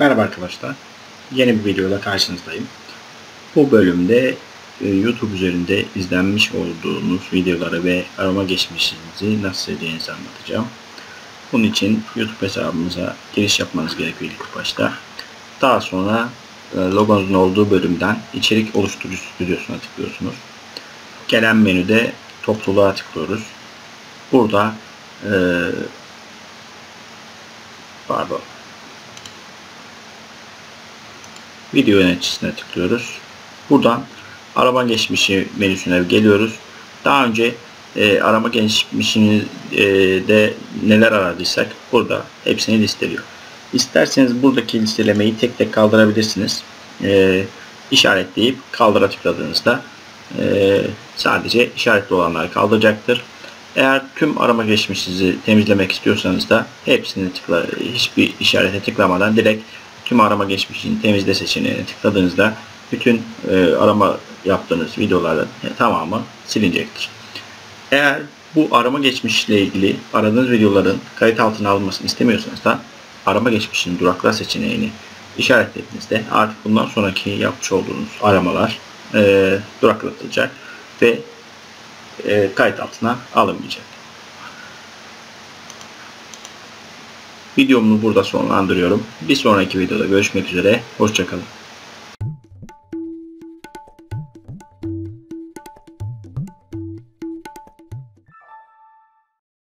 Merhaba arkadaşlar. Yeni bir videoda karşınızdayım. Bu bölümde e, YouTube üzerinde izlenmiş olduğunuz videoları ve arama geçmişinizi nasıl sileceğinizi anlatacağım. Bunun için YouTube hesabımıza giriş yapmanız gerekiyor ilk başta. Daha sonra e, logonuzun olduğu bölümden içerik oluşturucu stüdyosuna tıklıyorsunuz. Gelen menüde topluluğa tıklıyoruz. Burada e, pardon video yöneticisine tıklıyoruz. Buradan arama geçmişi menüsüne geliyoruz. Daha önce e, arama geçmişini e, de neler aradıysak burada hepsini listeliyor. İsterseniz buradaki listelemeyi tek tek kaldırabilirsiniz. E, işaretleyip kaldıra tıkladığınızda e, sadece işaretli olanları kaldıracaktır. Eğer tüm arama geçmişinizi temizlemek istiyorsanız da hepsini tıkla, hiçbir işarete tıklamadan direkt tüm arama geçmişini temizle seçeneğine tıkladığınızda bütün e, arama yaptığınız videoların tamamı silinecektir. Eğer bu arama geçmişle ilgili aradığınız videoların kayıt altına alınmasını istemiyorsanız da arama geçmişinin durakla seçeneğini işaretlediğinizde artık bundan sonraki yapmış olduğunuz aramalar e, duraklatılacak ve e, kayıt altına alınmayacak. Videomu burada sonlandırıyorum. Bir sonraki videoda görüşmek üzere. Hoşçakalın.